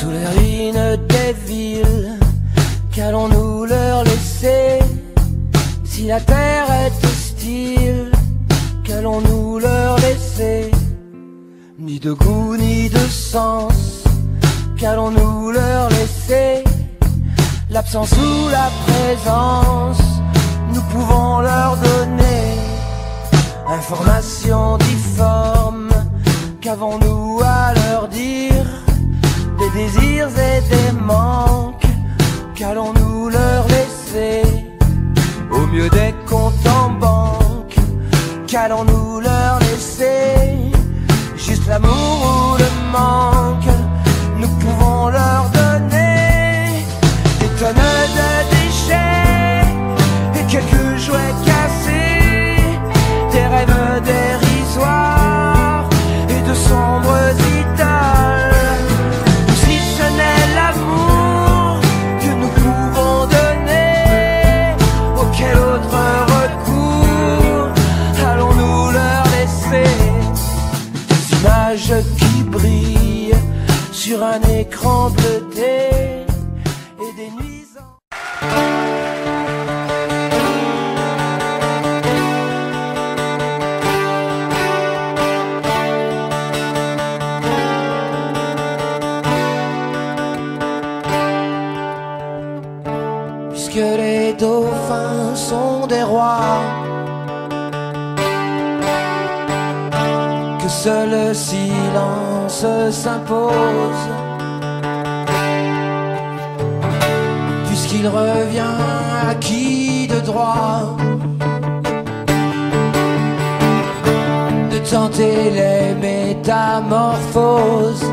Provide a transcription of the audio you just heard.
Sous les ruines des villes, qu'allons-nous leur laisser Si la terre est hostile, qu'allons-nous leur laisser? Ni de goût, ni de sens, qu'allons-nous leur laisser? L'absence ou la présence, nous pouvons leur donner information différente désirs et des manques Qu'allons-nous leur laisser? Au mieux des comptes en banque Qu'allons-nous leur laisser? Juste l'amour qui brillent sur un écran bleuté et des nuisances. Puisque les dauphins sont des rois seul le silence s'impose. Puisqu'il revient à qui de droit De tenter les métamorphoses